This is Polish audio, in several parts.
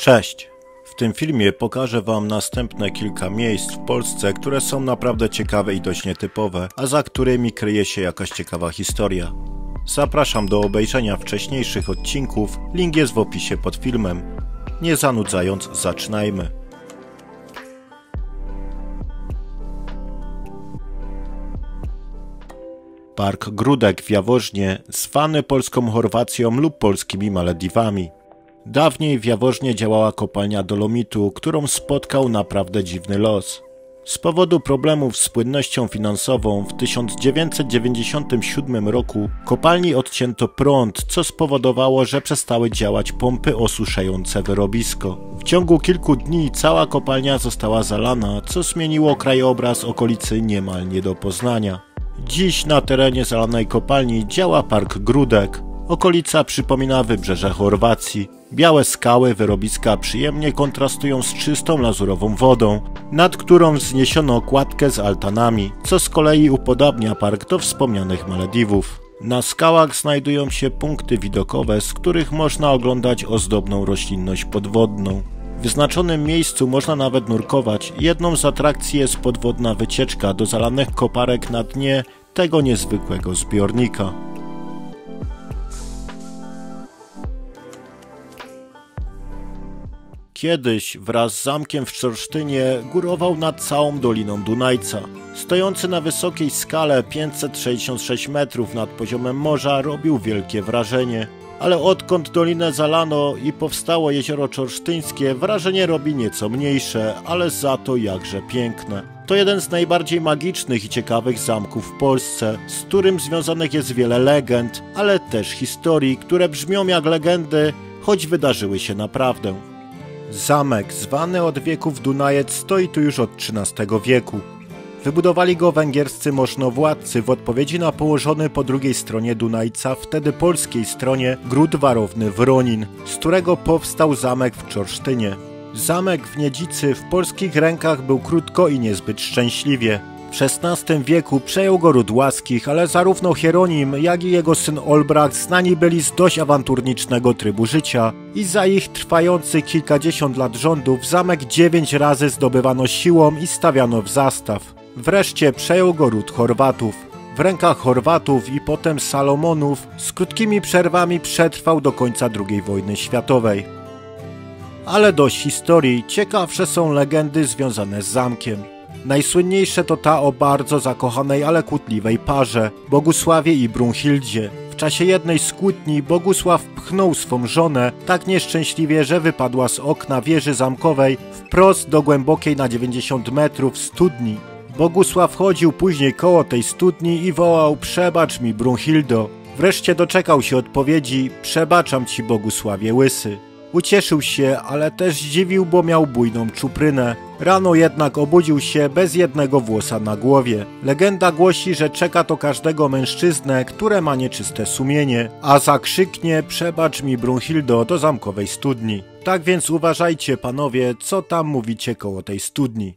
Cześć! W tym filmie pokażę Wam następne kilka miejsc w Polsce, które są naprawdę ciekawe i dość nietypowe, a za którymi kryje się jakaś ciekawa historia. Zapraszam do obejrzenia wcześniejszych odcinków, link jest w opisie pod filmem. Nie zanudzając, zaczynajmy. Park Grudek w Jaworznie, zwany polską Chorwacją lub polskimi Malediwami. Dawniej w Jaworznie działała kopalnia dolomitu, którą spotkał naprawdę dziwny los. Z powodu problemów z płynnością finansową w 1997 roku kopalni odcięto prąd, co spowodowało, że przestały działać pompy osuszające wyrobisko. W ciągu kilku dni cała kopalnia została zalana, co zmieniło krajobraz okolicy niemal nie do poznania. Dziś na terenie zalanej kopalni działa park Grudek. Okolica przypomina wybrzeże Chorwacji. Białe skały wyrobiska przyjemnie kontrastują z czystą lazurową wodą, nad którą wzniesiono kładkę z altanami, co z kolei upodabnia park do wspomnianych Malediwów. Na skałach znajdują się punkty widokowe, z których można oglądać ozdobną roślinność podwodną. W wyznaczonym miejscu można nawet nurkować. Jedną z atrakcji jest podwodna wycieczka do zalanych koparek na dnie tego niezwykłego zbiornika. Kiedyś wraz z zamkiem w Czorsztynie górował nad całą Doliną Dunajca. Stojący na wysokiej skale 566 metrów nad poziomem morza robił wielkie wrażenie. Ale odkąd dolinę zalano i powstało jezioro czorsztyńskie, wrażenie robi nieco mniejsze, ale za to jakże piękne. To jeden z najbardziej magicznych i ciekawych zamków w Polsce, z którym związanych jest wiele legend, ale też historii, które brzmią jak legendy, choć wydarzyły się naprawdę. Zamek, zwany od wieków Dunajec, stoi tu już od XIII wieku. Wybudowali go węgierscy możnowładcy w odpowiedzi na położony po drugiej stronie Dunajca, wtedy polskiej stronie, gród warowny Wronin, z którego powstał zamek w Czorsztynie. Zamek w Niedzicy w polskich rękach był krótko i niezbyt szczęśliwie. W XVI wieku przejął go ród łaskich, ale zarówno Hieronim, jak i jego syn Olbracht znani byli z dość awanturniczego trybu życia i za ich trwających kilkadziesiąt lat rządów zamek dziewięć razy zdobywano siłą i stawiano w zastaw. Wreszcie przejął go ród Chorwatów. W rękach Chorwatów i potem Salomonów z krótkimi przerwami przetrwał do końca II wojny światowej. Ale dość historii, ciekawsze są legendy związane z zamkiem. Najsłynniejsze to ta o bardzo zakochanej, ale kłótliwej parze, Bogusławie i Brunhildzie. W czasie jednej z kłótni Bogusław pchnął swą żonę tak nieszczęśliwie, że wypadła z okna wieży zamkowej wprost do głębokiej na 90 metrów studni. Bogusław chodził później koło tej studni i wołał przebacz mi Brunhildo. Wreszcie doczekał się odpowiedzi przebaczam ci Bogusławie Łysy. Ucieszył się, ale też zdziwił, bo miał bujną czuprynę. Rano jednak obudził się bez jednego włosa na głowie. Legenda głosi, że czeka to każdego mężczyznę, które ma nieczyste sumienie, a zakrzyknie przebacz mi Brunhildo do zamkowej studni. Tak więc uważajcie panowie, co tam mówicie koło tej studni.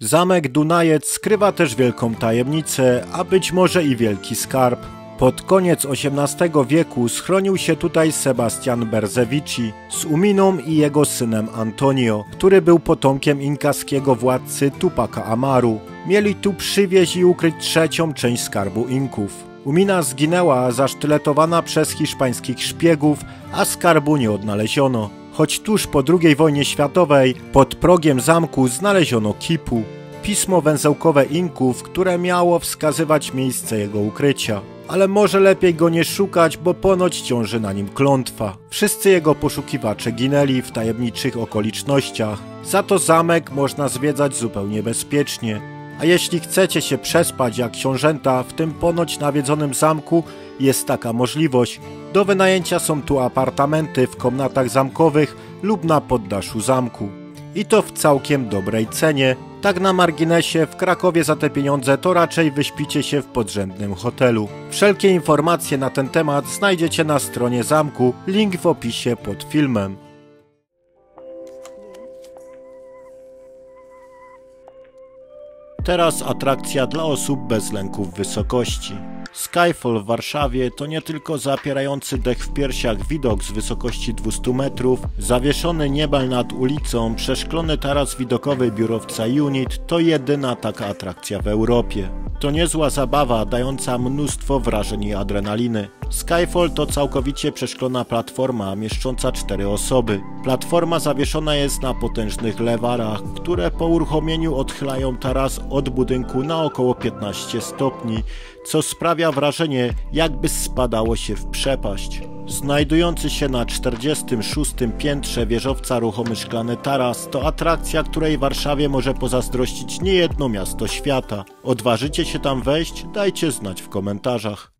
Zamek Dunajec skrywa też wielką tajemnicę, a być może i wielki skarb. Pod koniec XVIII wieku schronił się tutaj Sebastian Berzevici z Uminą i jego synem Antonio, który był potomkiem inkaskiego władcy Tupaka Amaru. Mieli tu przywieźć i ukryć trzecią część skarbu Inków. Umina zginęła zasztyletowana przez hiszpańskich szpiegów, a skarbu nie odnaleziono. Choć tuż po II wojnie światowej pod progiem zamku znaleziono kipu, pismo węzełkowe Inków, które miało wskazywać miejsce jego ukrycia ale może lepiej go nie szukać, bo ponoć ciąży na nim klątwa. Wszyscy jego poszukiwacze ginęli w tajemniczych okolicznościach, za to zamek można zwiedzać zupełnie bezpiecznie. A jeśli chcecie się przespać jak książęta w tym ponoć nawiedzonym zamku, jest taka możliwość. Do wynajęcia są tu apartamenty w komnatach zamkowych lub na poddaszu zamku. I to w całkiem dobrej cenie. Tak na marginesie, w Krakowie za te pieniądze to raczej wyśpicie się w podrzędnym hotelu. Wszelkie informacje na ten temat znajdziecie na stronie zamku, link w opisie pod filmem. Teraz atrakcja dla osób bez lęków wysokości. Skyfall w Warszawie to nie tylko zapierający dech w piersiach widok z wysokości 200 metrów, zawieszony niebel nad ulicą, przeszklony taras widokowy biurowca Unit to jedyna taka atrakcja w Europie. To niezła zabawa dająca mnóstwo wrażeń i adrenaliny. Skyfall to całkowicie przeszklona platforma mieszcząca cztery osoby. Platforma zawieszona jest na potężnych lewarach, które po uruchomieniu odchylają taras od budynku na około 15 stopni, co sprawia wrażenie, jakby spadało się w przepaść. Znajdujący się na 46 piętrze wieżowca ruchomy szklany taras to atrakcja, której Warszawie może pozazdrościć niejedno miasto świata. Odważycie się tam wejść? Dajcie znać w komentarzach.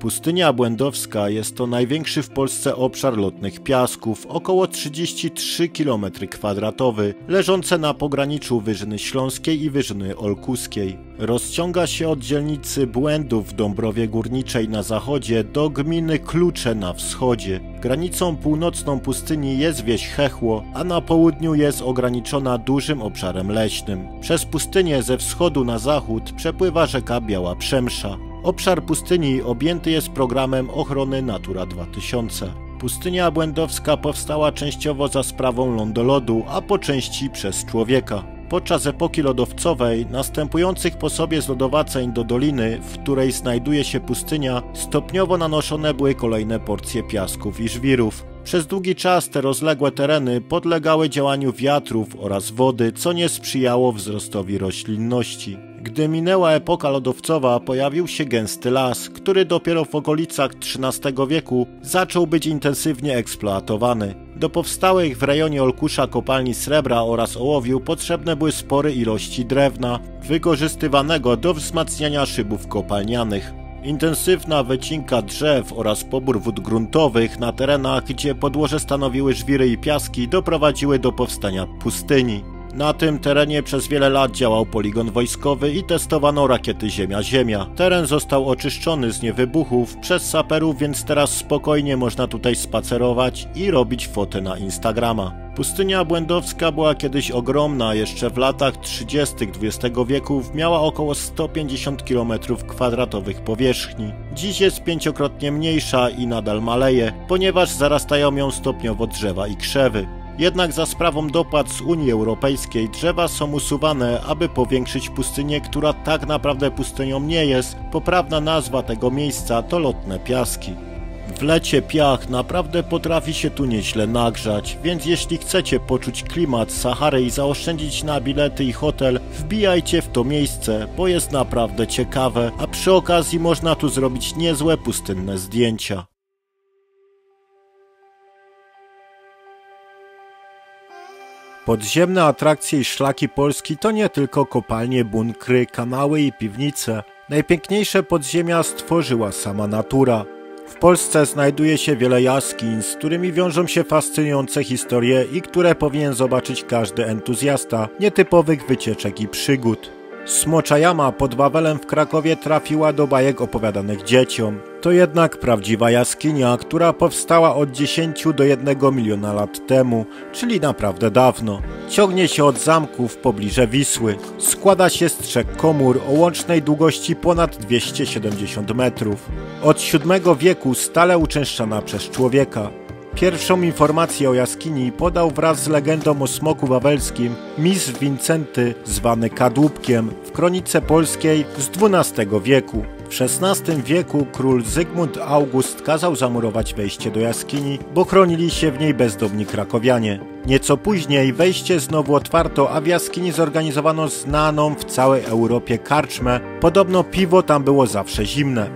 Pustynia Błędowska jest to największy w Polsce obszar lotnych piasków, około 33 km2, leżące na pograniczu Wyżyny Śląskiej i Wyżyny Olkuskiej. Rozciąga się od dzielnicy Błędów w Dąbrowie Górniczej na zachodzie do gminy Klucze na wschodzie. Granicą północną pustyni jest wieś Hechło, a na południu jest ograniczona dużym obszarem leśnym. Przez pustynię ze wschodu na zachód przepływa rzeka Biała Przemsza. Obszar pustyni objęty jest programem ochrony Natura 2000. Pustynia Błędowska powstała częściowo za sprawą lądolodu, a po części przez człowieka. Podczas epoki lodowcowej, następujących po sobie zlodowaceń do doliny, w której znajduje się pustynia, stopniowo nanoszone były kolejne porcje piasków i żwirów. Przez długi czas te rozległe tereny podlegały działaniu wiatrów oraz wody, co nie sprzyjało wzrostowi roślinności. Gdy minęła epoka lodowcowa, pojawił się gęsty las, który dopiero w okolicach XIII wieku zaczął być intensywnie eksploatowany. Do powstałych w rejonie Olkusza kopalni srebra oraz ołowiu potrzebne były spore ilości drewna, wykorzystywanego do wzmacniania szybów kopalnianych. Intensywna wycinka drzew oraz pobór wód gruntowych na terenach, gdzie podłoże stanowiły żwiry i piaski, doprowadziły do powstania pustyni. Na tym terenie przez wiele lat działał poligon wojskowy i testowano rakiety Ziemia-Ziemia. Teren został oczyszczony z niewybuchów przez saperów, więc teraz spokojnie można tutaj spacerować i robić foty na Instagrama. Pustynia Błędowska była kiedyś ogromna, jeszcze w latach 30. XX wieku miała około 150 km2 powierzchni. Dziś jest pięciokrotnie mniejsza i nadal maleje, ponieważ zarastają ją stopniowo drzewa i krzewy. Jednak za sprawą dopłat z Unii Europejskiej drzewa są usuwane, aby powiększyć pustynię, która tak naprawdę pustynią nie jest. Poprawna nazwa tego miejsca to lotne piaski. W lecie piach naprawdę potrafi się tu nieźle nagrzać, więc jeśli chcecie poczuć klimat Sahary i zaoszczędzić na bilety i hotel, wbijajcie w to miejsce, bo jest naprawdę ciekawe, a przy okazji można tu zrobić niezłe pustynne zdjęcia. Podziemne atrakcje i szlaki Polski to nie tylko kopalnie, bunkry, kanały i piwnice. Najpiękniejsze podziemia stworzyła sama natura. W Polsce znajduje się wiele jaskiń, z którymi wiążą się fascynujące historie i które powinien zobaczyć każdy entuzjasta nietypowych wycieczek i przygód. Smocza Jama pod Wawelem w Krakowie trafiła do bajek opowiadanych dzieciom. To jednak prawdziwa jaskinia, która powstała od 10 do 1 miliona lat temu, czyli naprawdę dawno. Ciągnie się od zamku w pobliże Wisły. Składa się z trzech komór o łącznej długości ponad 270 metrów. Od VII wieku stale uczęszczana przez człowieka. Pierwszą informację o jaskini podał wraz z legendą o smoku wawelskim mistrz Wincenty zwany Kadłubkiem w kronice polskiej z XII wieku. W XVI wieku król Zygmunt August kazał zamurować wejście do jaskini, bo chronili się w niej bezdomni krakowianie. Nieco później wejście znowu otwarto, a w jaskini zorganizowano znaną w całej Europie karczmę. Podobno piwo tam było zawsze zimne.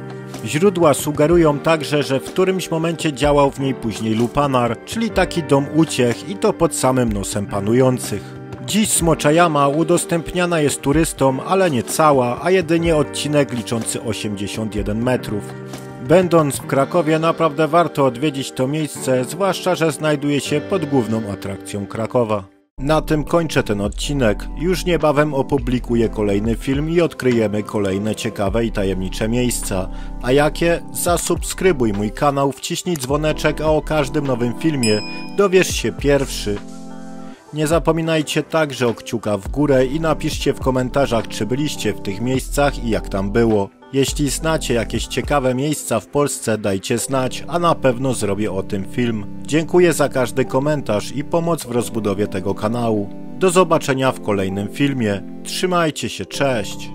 Źródła sugerują także, że w którymś momencie działał w niej później lupanar, czyli taki dom uciech i to pod samym nosem panujących. Dziś Smocza Jama udostępniana jest turystom, ale nie cała, a jedynie odcinek liczący 81 metrów. Będąc w Krakowie naprawdę warto odwiedzić to miejsce, zwłaszcza, że znajduje się pod główną atrakcją Krakowa. Na tym kończę ten odcinek. Już niebawem opublikuję kolejny film i odkryjemy kolejne ciekawe i tajemnicze miejsca. A jakie? Zasubskrybuj mój kanał, wciśnij dzwoneczek, a o każdym nowym filmie dowiesz się pierwszy. Nie zapominajcie także o kciuka w górę i napiszcie w komentarzach, czy byliście w tych miejscach i jak tam było. Jeśli znacie jakieś ciekawe miejsca w Polsce, dajcie znać, a na pewno zrobię o tym film. Dziękuję za każdy komentarz i pomoc w rozbudowie tego kanału. Do zobaczenia w kolejnym filmie. Trzymajcie się, cześć!